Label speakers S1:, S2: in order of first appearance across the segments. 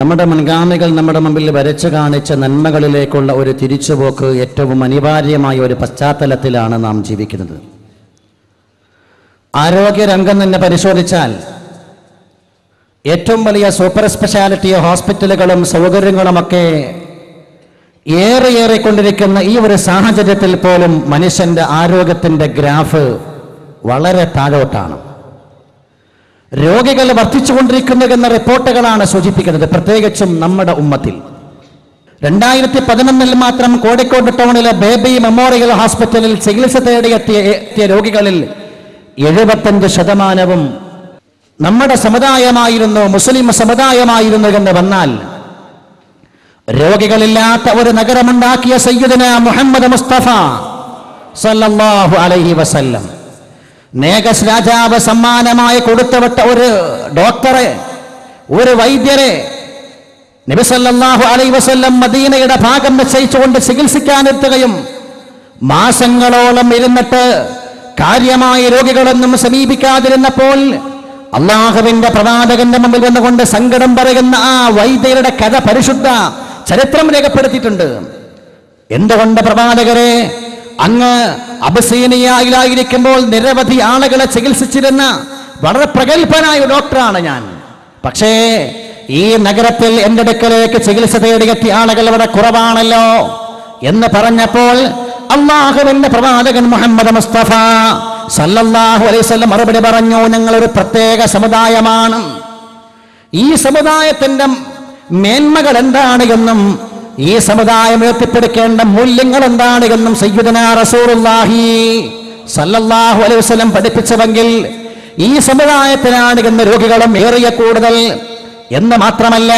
S1: നമ്മുടെ മുൻഗാമികൾ നമ്മുടെ മുമ്പിൽ വരച്ചു കാണിച്ച നന്മകളിലേക്കുള്ള ഒരു തിരിച്ചുപോക്ക് ഏറ്റവും അനിവാര്യമായ ഒരു പശ്ചാത്തലത്തിലാണ് നാം ജീവിക്കുന്നത്. ആരോഗ്യരംഗം തന്നെ പരിശോധിച്ചാൽ ഏറ്റവും വലിയ സൂപ്പർ സ്പെഷ്യാലിറ്റി ഹോസ്പിറ്റലുകളും സൗകര്യങ്ങളുമൊക്കെ ഏറെ ഏറിക്കൊണ്ടിരിക്കുന്ന ഈ ഒരു സാഹചര്യത്തിൽ പോലും മനുഷ്യന്റെ ആരോഗ്യത്തിന്റെ ഗ്രാഫ് വളരെ താഴോട്ടാണ്. രോഗികൾ വർദ്ധിച്ചുകൊണ്ടിരിക്കുന്നു എന്ന റിപ്പോർട്ടുകളാണ് സൂചിപ്പിക്കുന്നത്. പ്രത്യേകിച്ചും നമ്മുടെ ഉമ്മത്തിൽ. രണ്ടായിരത്തി പതിനൊന്നിൽ മാത്രം കോഴിക്കോട് ടൗണിലെ ബേബി മെമ്മോറിയൽ ഹോസ്പിറ്റലിൽ ചികിത്സ തേടി എത്തിയ രോഗികളിൽ എഴുപത്തഞ്ച് ശതമാനവും നമ്മുടെ സമുദായമായിരുന്നു മുസ്ലിം സമുദായമായിരുന്നു എന്ന് വന്നാൽ രോഗികളില്ലാത്ത ഒരു നഗരമുണ്ടാക്കിയ സയ്യിദന മുഹമ്മദ് മുസ്തഫ സല്ലല്ലാഹു അലൈഹി വസല്ലം. നേഗസ് രാജാവ് സമ്മാനമായി കൊടുത്തവിട്ട ഒരു ഡോക്ടറെ ഒരു വൈദ്യരെ നബിസല്ലാഹു അലൈ വസല്ലം മദീനയുടെ ഭാഗം നിശ്ചയിച്ചുകൊണ്ട് ചികിത്സിക്കാനെത്തുകയും മാസങ്ങളോളം ഇരുന്നിട്ട് കാര്യമായ രോഗികളൊന്നും സമീപിക്കാതിരുന്നപ്പോൾ അള്ളാഹുവിന്റെ പ്രവാചകന്റെ മുമ്പിൽ വന്നുകൊണ്ട് സങ്കടം പറയുന്ന ആ വൈദ്യരുടെ കഥ പരിശുദ്ധ ചരിത്രം രേഖപ്പെടുത്തിയിട്ടുണ്ട്. എന്തുകൊണ്ട് പ്രവാചകരെ അങ്ങ് അബസീനിയയിലായിരിക്കുമ്പോൾ നിരവധി ആളുകളെ ചികിത്സിച്ചിരുന്ന വളരെ പ്രഗത്ഭനായ ഡോക്ടറാണ് ഞാൻ. പക്ഷേ ഈ നഗരത്തിൽ എന്റെ അടുക്കലേക്ക് ചികിത്സ തേടിയെത്തിയ ആളുകൾ ഇവിടെ കുറവാണല്ലോ എന്ന് പറഞ്ഞപ്പോൾ അള്ളാഹുവിന്റെ പ്രവാചകൻ മുഹമ്മദ് മുസ്തഫ സല്ലല്ലാഹു അലൈഹി വസല്ലം മറുപടി പറഞ്ഞു ഞങ്ങളൊരു പ്രത്യേക സമുദായമാണ്. ഈ സമുദായത്തിന്റെ മേന്മകൾ എന്താണ് എന്നും ഈ സമുദായം ഉയർത്തിപ്പിടിക്കേണ്ട മൂല്യങ്ങൾ എന്താണ് എന്നും സയ്യുദന റസൂലുള്ളാഹി സല്ലല്ലാഹു അലൈഹി വസല്ലം പഠിപ്പിച്ചവെങ്കിൽ ഈ സമുദായത്തിനാണ് ഇന്ന് രോഗികളും ഏറിയ കൂടുതൽ എന്ന് മാത്രമല്ല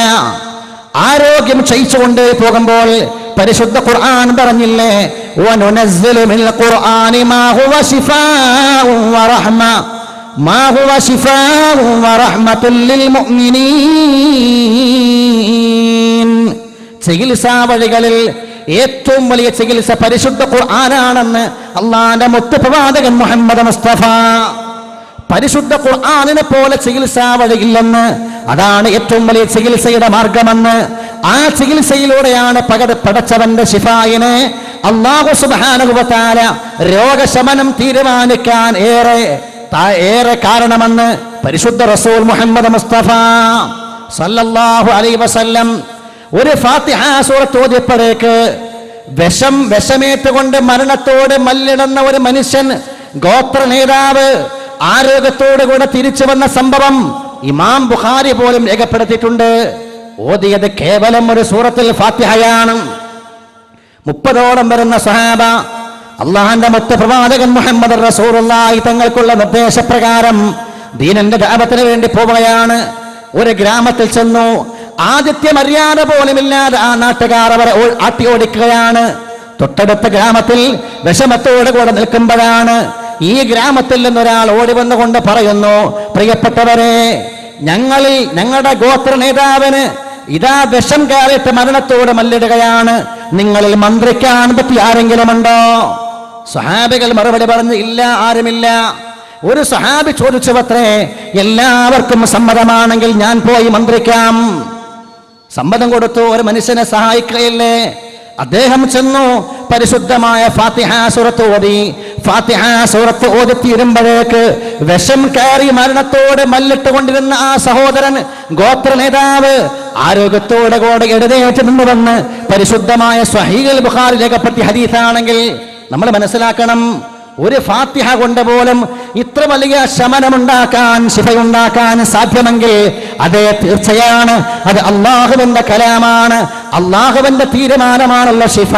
S1: ആരോഗ്യം ക്ഷയിച്ചുകൊണ്ട് പോകുമ്പോൾ പരിശുദ്ധ ഖുർആൻ പറഞ്ഞില്ലേ ഖുർആനി ചികിത്സാ വഴികളിൽ ഏറ്റവും വലിയ ചികിത്സ പരിശുദ്ധ ഖുർആനാണെന്ന് അള്ളാന്റെ മുത്തുപ്രവാചകൻ മുഹമ്മദ് മുസ്തഫ. പരിശുദ്ധ ഖുർആാനിനെ പോലെ ചികിത്സാ വഴിയില്ലെന്ന് അതാണ് ഏറ്റവും വലിയ ചികിത്സയുടെ മാർഗമെന്ന് ആ ചികിത്സയിലൂടെയാണ് പകട് പടച്ചവന്റെ ശിഫായിനെ അള്ളാഹു സുബാനുഭവത്താല രോഗശമനം തീരുമാനിക്കാൻ ഏറെ ഏറെ കാരണമെന്ന് പരിശുദ്ധ റസൂൽ മുഹമ്മദ് മുസ്തഫ. സല്ലല്ലാഹു അലൈ വസല്ലം ഒരു ഫാത്തിഹ സൂറത്ത് ഓതിയപ്പോഴേക്ക് വിഷം വിഷമേറ്റുകൊണ്ട് മരണത്തോട് മല്ലിടുന്ന ഒരു മനുഷ്യൻ ഗോത്ര നേതാവ് ആരോഗ്യത്തോടു കൂടെ തിരിച്ചു വന്ന സംഭവം ഇമാം ബുഖാരി പോലും രേഖപ്പെടുത്തിയിട്ടുണ്ട്. ഓതിയത് കേവലം ഒരു സൂറത്തിൽ ഫാത്തിഹയാണ്. മുപ്പതോളം വരുന്ന സഹാബ അള്ളാഹാന്റെ മൊത്ത പ്രവാചകൻ മുഹമ്മദ് റസൂറുള്ളായി തങ്ങൾക്കുള്ള നിർദ്ദേശപ്രകാരം ദീനന്റെ ദാപത്തിന് വേണ്ടി പോവുകയാണ്. ഒരു ഗ്രാമത്തിൽ ചെന്നു ആദിത്യ മര്യാദ പോലുമില്ലാതെ ആ നാട്ടുകാർ അവരെ ആട്ടി ഓടിക്കുകയാണ്. തൊട്ടടുത്ത ഗ്രാമത്തിൽ വിഷമത്തോടെ കൂടെ നിൽക്കുമ്പോഴാണ് ഈ ഗ്രാമത്തിൽ നിന്നൊരാൾ ഓടി വന്നുകൊണ്ട് പറയുന്നു പ്രിയപ്പെട്ടവരെ ഞങ്ങളിൽ ഞങ്ങളുടെ ഗോത്ര നേതാവിന് ഇതാ വിഷം കയറിയിട്ട് മരണത്തോട് മല്ലിടുകയാണ്. നിങ്ങളിൽ മന്ത്രിക്കാൻ പറ്റി ആരെങ്കിലും ഉണ്ടോ? സഹാബികൾ മറുപടി പറഞ്ഞു ഇല്ല ആരുമില്ല. ഒരു സഹാബി ചോദിച്ചുവത്രേ എല്ലാവർക്കും സമ്മതമാണെങ്കിൽ ഞാൻ പോയി മന്ത്രിക്കാം. സമ്മതം കൊടുത്തു ഒരു മനുഷ്യനെ സഹായിക്കുകയില്ലേ? അദ്ദേഹം ചെന്നു പരിശുദ്ധമായ ഫാത്തിഹ സൂറത്ത് ഓതി. ഫാത്തിഹ സൂറത്ത് ഓതി തീരുമ്പോഴേക്ക് വിഷം കയറി മരണത്തോടെ മല്ലിട്ട് കൊണ്ടിരുന്ന ആ സഹോദരൻ ഗോത്ര നേതാവ് ആരോഗ്യത്തോടെ കൂടെ എഴുതേറ്റ് നിന്ന് വന്ന് പരിശുദ്ധമായ സ്വഹീൽ ബുഖാരി രേഖപ്പെടുത്തിയ ഹദീസാണെങ്കിൽ നമ്മൾ മനസ്സിലാക്കണം ഒരു ഫാത്തിഹ കൊണ്ട് പോലും ഇത്ര വലിയ ശമനമുണ്ടാക്കാൻ ശിഫയുണ്ടാക്കാൻ സാധ്യമെങ്കിൽ അതേ തീർച്ചയാണ്. അത് അള്ളാഹുവിന്റെ കലാമാണ്. അള്ളാഹുവിന്റെ തീരുമാനമാണുള്ള ശിഫ.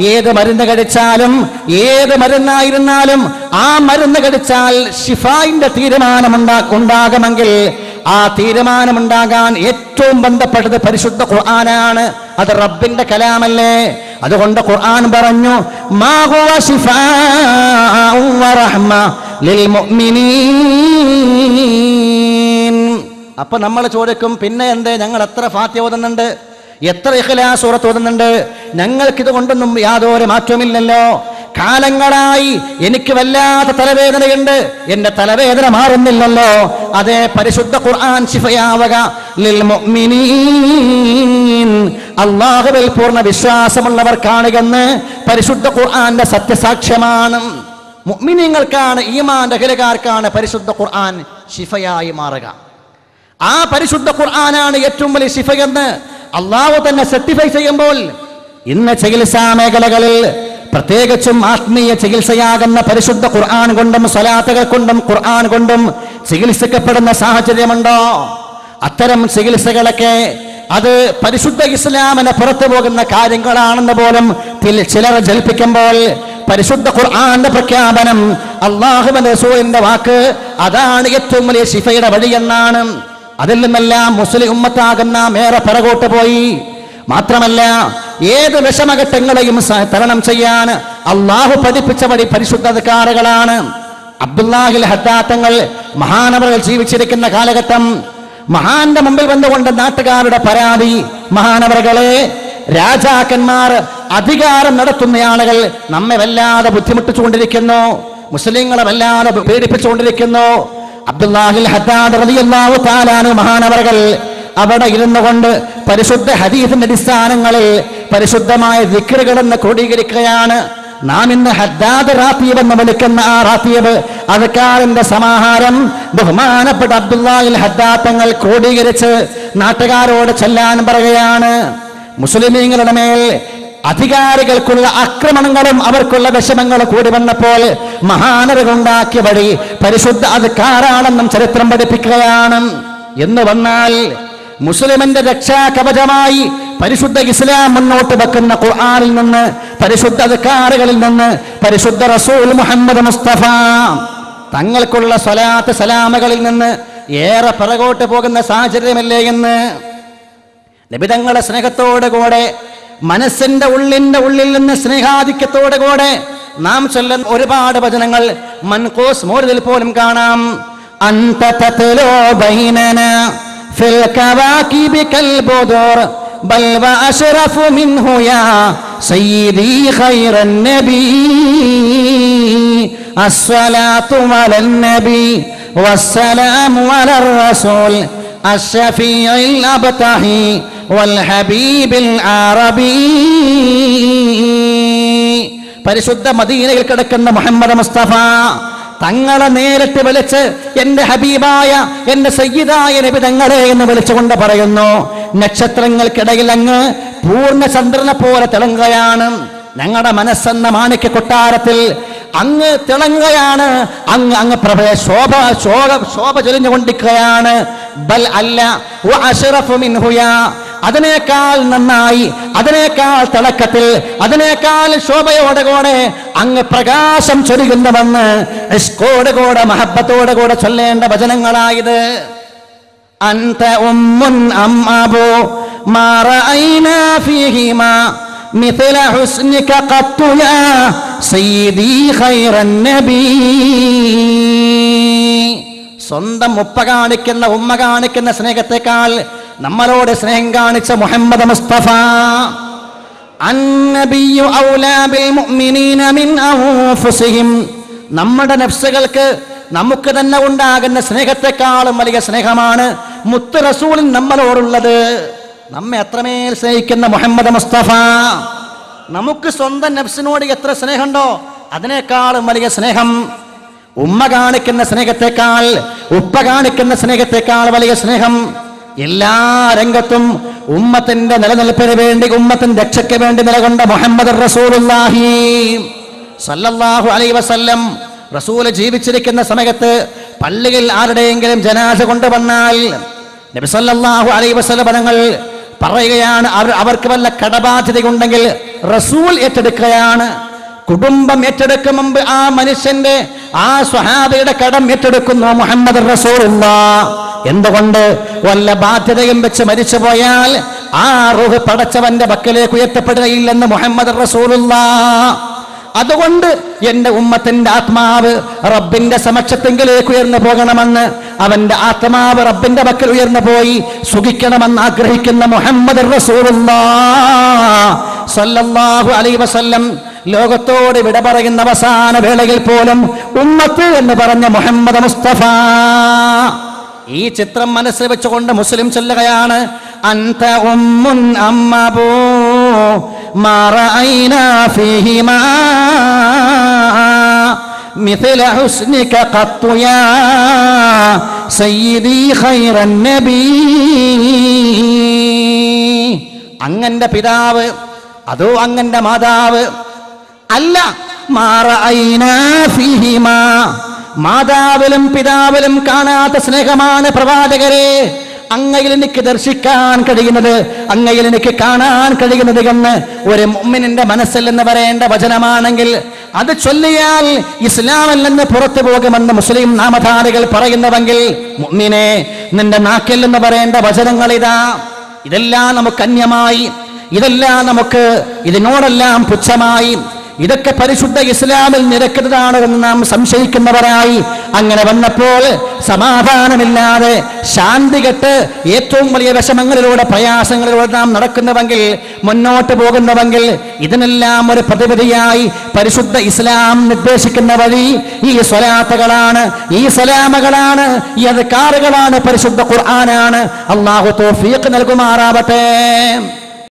S1: ഏത് മരുന്ന് കഴിച്ചാലും ഏത് മരുന്നായിരുന്നാലും ആ മരുന്ന് കഴിച്ചാൽ ഷിഫായിന്റെ തീരുമാനം ഉണ്ടാകുമെങ്കിൽ ആ തീരുമാനമുണ്ടാകാൻ ഏറ്റവും ബന്ധപ്പെട്ടത് പരിശുദ്ധ ഖുർആനാണ്. അത് റബ്ബിന്റെ കലാമല്ലേ? അതുകൊണ്ട് ഖുർആൻ പറഞ്ഞു അപ്പൊ നമ്മൾ ചോദിക്കും പിന്നെ എന്തേ? ഞങ്ങൾ എത്ര ഫാത്യ ഓതുന്നുണ്ട്? എത്ര ഇഖ്ലാസ് സൂറത്ത് ഓതുന്നുണ്ട്? ഞങ്ങൾക്ക് ഇത് കൊണ്ടൊന്നും യാതൊരു മാറ്റവുമില്ലല്ലോ. കാലങ്ങളായി എനിക്ക് വല്ലാത്ത തലവേദനയുണ്ട്. എന്റെ തലവേദന മാറുന്നില്ലല്ലോ. അതേ പരിശുദ്ധ ഖുർആൻ ശിഫയാവുക. അള്ളാഹുവിൽ പൂർണ വിശ്വാസമുള്ളവർക്കാണെന്ന് പരിശുദ്ധ ഖുർആന്റെ സത്യസാക്ഷ്യമാണ്. മുഅ്മിനീങ്ങൾക്കാണ് ഈമാൻ രഹലകാർക്കാണ് പരിശുദ്ധ ഖുർആൻ ശിഫയായി മാറുക. ആ പരിശുദ്ധ ഖുർആനാണ് ഏറ്റവും വലിയ ശിഫയെന്ന് അള്ളാഹു തന്നെ സെർട്ടിഫൈ ചെയ്യുമ്പോൾ ഇന്ന് ചികിത്സാ മേഖലകളിൽ പ്രത്യേകിച്ചും ആത്മീയ ചികിത്സയാകുന്ന പരിശുദ്ധ ഖുർആൻ കൊണ്ടും സ്വലാത്തുകൾ കൊണ്ടും ഖുർആൻ കൊണ്ടും ചികിത്സിക്കപ്പെടുന്ന സാഹചര്യമുണ്ടോ? അത്തരം ചികിത്സകളൊക്കെ അത് പരിശുദ്ധ ഇസ്ലാമിന് പുറത്തു പോകുന്ന കാര്യങ്ങളാണെന്ന് പോലും ചിലർ ജൽപ്പിക്കുമ്പോൾ പരിശുദ്ധ ഖുർആന്റെ പ്രഖ്യാപനം റസൂലിന്റെ വാക്ക് അതാണ് ഏറ്റവും വലിയ ശിഫയുടെ വഴിയെന്നാണ് അതിൽ നിന്നെല്ലാം മുസ്ലിം ഉമ്മത്താകുന്ന മേറെ പിറകോട്ട് പോയി. മാത്രമല്ല ഏത് വിഷമഘട്ടങ്ങളെയും തരണം ചെയ്യാൻ അള്ളാഹു പഠിപ്പിച്ച വഴി പരിശുദ്ധകാരകളാണ് അബ്ദുല്ലാഹിൽ ഹദ്ദാത്തങ്ങൾ മഹാനവകൾ ജീവിച്ചിരിക്കുന്ന കാലഘട്ടം മഹാന്റെ മുമ്പിൽ വന്നുകൊണ്ട് നാട്ടുകാരുടെ പരാതി മഹാനവറുകളെ രാജാക്കന്മാർ അധികാരം നടത്തുന്ന ആളുകൾ നമ്മെ വല്ലാതെ ബുദ്ധിമുട്ടിച്ചുകൊണ്ടിരിക്കുന്നു മുസ്ലിങ്ങളെ വല്ലാതെ പീഡിപ്പിച്ചുകൊണ്ടിരിക്കുന്നു അബ്ദുല്ലാഹിൽ ഹദ്ദാദ് റളിയല്ലാഹു താലാനു മഹാനവറുകൾ അവിടെ ഇരുന്നു കൊണ്ട് പരിശുദ്ധ ഹദീസിന്റെ അടിസ്ഥാനങ്ങളിൽ പരിശുദ്ധമായ ദിക്റുകളെന്ന് ക്രോഡീകരിക്കുകയാണ്. നാം ഇന്ന് ഹദ്ദാദ് റാത്തീബ് എന്ന് വിളിക്കുന്ന ആ റാത്തീബ് അതൊക്കാറിന്റെ സമാഹാരം ബഹുമാനപ്പെട്ട അബ്ദുല്ലാഹിൽ ഹദ്ദാത്തങ്ങൾ ക്രോഡീകരിച്ച് നാട്ടുകാരോട് ചെല്ലാൻ പറയുകയാണ്. മുസ്ലിമീങ്ങളുടെ മേൽ അധികാരികൾക്കുള്ള ആക്രമണങ്ങളും അവർക്കുള്ള വിഷമങ്ങളും കൂടി വന്നപ്പോൾ മഹാനരകുണ്ടാക്കിയ വഴി പരിശുദ്ധ അത് കാരാണെന്നും ചരിത്രം പഠിപ്പിക്കുകയാണ്. എന്ന് വന്നാൽ മുസ്ലിമിന്റെ രക്ഷാ കവചമായി പരിശുദ്ധ ഇസ്ലാം മുന്നോട്ട് വെക്കുന്ന ഖുർആനിൽ നിന്ന് പരിശുദ്ധ കാറുകളിൽ നിന്ന് പരിശുദ്ധ റസൂൽ മുഹമ്മദ് മുസ്തഫ തങ്ങൾക്കുള്ള സ്വലാത്ത് സലാമകളിൽ നിന്ന് ഏറെ പിറകോട്ട് പോകുന്ന സാഹചര്യമല്ലേ എന്ന്. നിബിതങ്ങളെ സ്നേഹത്തോടെ കൂടെ മനസ്സിന്റെ ഉള്ളിന്റെ ഉള്ളിൽ നിന്ന് സ്നേഹാധിക്യത്തോടെ കൂടെ നാം ചൊല്ലുന്ന ഒരുപാട് വചനങ്ങൾ മൻകോസ് മോരുതിൽ പോലും കാണാം. അന്തോ ബൈനന ഫിൽ കവാകിബി കൽബുദൂർ ബൽ വഅശ്റഫു മിൻഹു യാ സയ്യിദി ഖൈറൻ നബി അസ്സലാത്തു അലൻ നബി والسلام على الرسول الشفيع الأبتحي والحبيب العربي പരിശുദ്ധ മദീനയിൽ കിടക്കുന്ന മുഹമ്മദ് മുസ്തഫ തങ്ങളെ നേരിട്ട് വിളിച്ച് എന്റെ ഹബീബായ എന്റെ സയ്യിദായ നബി തങ്ങളെ എന്ന് വിളിച്ചുകൊണ്ട് പറയുന്നു നക്ഷത്രങ്ങൾക്കിടയിൽ അങ്ങ് പൂർണ ചന്ദ്രനെ പോലെ തിളങ്ങുകയാണ്. ഞങ്ങളുടെ മനസ്സെന്ന മാണിക്യ കൊട്ടാരത്തിൽ അങ്ങ് തിളങ്ങുകയാണ്. അങ്ങ് അങ്ങ് പ്രഭയ ശോഭ ശോഭ ശോഭ ചൊരിഞ്ഞുകൊണ്ടിരിക്കുകയാണ്. ബൽ അല്ല. അതിനേക്കാൾ നന്നായി അതിനേക്കാൾ തിളക്കത്തിൽ അതിനേക്കാൾ ശോഭയോടെ കൂടെ അങ്ങ് പ്രകാശം ചൊരിയുന്നുവെന്ന് ഇഷ്കോട് കൂടെ മഹബത്തോടെ കൂടെ ചൊല്ലേണ്ട വചനങ്ങളായത് أنت أم أم أبو ما رأينا فيهما مثل حسنك قط يا سيدي خير النبي സ്വന്തം ഉപ്പ കാണിക്കുന്ന ഉമ്മ കാണിക്കുന്ന സ്നേഹത്തെക്കാൾ നമ്മളോട് സ്നേഹം കാണിച്ച മുഹമ്മദ് മുസ്തഫ നമ്മുടെ നഫ്സുകൾക്ക് നമുക്ക് തന്നെ ഉണ്ടാകുന്ന സ്നേഹത്തെക്കാളും വലിയ സ്നേഹമാണ് മുത്ത് റസൂലിൻ നമ്മളോടുള്ളത്. നമ്മെ അത്രമേൽ സ്നേഹിക്കുന്ന മുഹമ്മദ് മുസ്തഫ നമുക്ക് സ്വന്തം നഫ്സിനോട് എത്ര സ്നേഹമുണ്ടോ അതിനേക്കാളും വലിയ സ്നേഹം. ഉമ്മ കാണിക്കുന്ന സ്നേഹത്തെക്കാൾ ഉപ്പ കാണിക്കുന്ന സ്നേഹത്തെക്കാൾ വലിയ സ്നേഹം. എല്ലാ രംഗത്തും ഉമ്മത്തിന്റെ നിലനിൽപ്പിന് വേണ്ടി ഉമ്മത്തിന്റെ രക്ഷയ്ക്ക് വേണ്ടി നിലകൊണ്ട മുഹമ്മദ് സല്ലല്ലാഹു അലൈഹി വസല്ലം റസൂൽ ജീവിച്ചിരിക്കുന്ന സമയത്ത് പള്ളിയിൽ ആരുടെയെങ്കിലും ജനാസ കൊണ്ടുവന്നാൽ നബിസല്ലാഹു അലൈ പദങ്ങൾ പറയുകയാണ് അവർ അവർക്ക് വല്ല കടബാധ്യതയുണ്ടെങ്കിൽ റസൂൽ ഏറ്റെടുക്കുകയാണ്. കുടുംബം ഏറ്റെടുക്കും മുമ്പ് ആ മനുഷ്യന്റെ ആ സ്വഹാബയുടെ കടം ഏറ്റെടുക്കുന്നു മുഹമ്മദ് റസൂലുള്ള എന്തുകൊണ്ട് വല്ല ബാധ്യതയും വെച്ച് മരിച്ചു പോയാൽ ആ റുഹ് പടച്ചവന്റെ പക്കലേക്ക് ഉയർത്തപ്പെടുകയില്ലെന്ന് മുഹമ്മദ് റസൂലുള്ള. അതുകൊണ്ട് എന്റെ ഉമ്മത്തിന്റെ ആത്മാവ് റബ്ബിന്റെ സമക്ഷത്തെങ്കിലേക്ക് ഉയർന്നു പോകണമെന്ന് അവന്റെ ആത്മാവ് റബ്ബിന്റെ പക്കൽ ഉയർന്നു പോയി സുഖിക്കണമെന്ന് ആഗ്രഹിക്കുന്ന മുഹമ്മദ് സല്ലല്ലാഹു അലൈഹി വസല്ലം ലോകത്തോട് വിട പറയുന്ന അവസാന വേളയിൽ പോലും ഉമ്മത്ത് എന്ന് പറഞ്ഞ മുഹമ്മദ് മുസ്തഫ. ഈ ചിത്രം മനസ്സിൽ വെച്ചുകൊണ്ട് മുസ്ലിം ചൊല്ലുകയാണ് അന്ത ഉമ്മുൻ അമ്മബൂ മറഅയ്നാ ഫീഹിമാ مثل حسنك قط يا سيدي خير النبي അങ്ങന്റെ പിതാവ് അതോ അങ്ങന്റെ മാതാവ് അല്ല മാറഅയ്നാ ഫീഹിമാ. മാതാവിലും പിതാവിലും കാണാത്ത സ്നേഹമാണ് പ്രവാചകരെ. അങ്ങയിൽ എനിക്ക് ദർശിക്കാൻ കഴിയുന്നത് അങ്ങയിൽ എനിക്ക് കാണാൻ കഴിയുന്നത് എന്ന് ഒരു മുമ്മിനിന്റെ മനസ്സിൽ എന്ന് പറയേണ്ട വചനമാണെങ്കിൽ അത് ചൊല്ലിയാൽ ഇസ്ലാമിൽ നിന്ന് പുറത്തു പോകുമെന്ന് മുസ്ലിം നാമധാരികൾ പറയുന്നുവെങ്കിൽ മുമ്മിനെ നിന്റെ നാക്കിൽ എന്ന് പറയേണ്ട വചനങ്ങൾ ഇതാ. ഇതെല്ലാം നമുക്ക് അന്യമായി ഇതെല്ലാം നമുക്ക് ഇതിനോടെല്ലാം പുച്ഛമായി. ഇതൊക്കെ പരിശുദ്ധ ഇസ്ലാമിൽ നിരക്കുന്നതാണ് എന്ന് നാം സംശയിക്കുന്നവരായി. അങ്ങനെ വന്നപ്പോൾ സമാധാനമില്ലാതെ ശാന്തി കെട്ട് ഏറ്റവും വലിയ വിഷമങ്ങളിലൂടെ പ്രയാസങ്ങളിലൂടെ നാം നടക്കുന്നവെങ്കിൽ മുന്നോട്ട് പോകുന്നവെങ്കിൽ ഇതിനെല്ലാം ഒരു പ്രതിവിധിയായി പരിശുദ്ധ ഇസ്ലാം നിർദ്ദേശിക്കുന്ന വഴി ഈ സ്വലാത്തകളാണ്. ഈ സലാമകളാണ് ഈ അധികാറുകളാണ് പരിശുദ്ധ ഖുർആനാണ്. അള്ളാഹു തോഫീഖ് നൽകുമാറാവട്ടെ.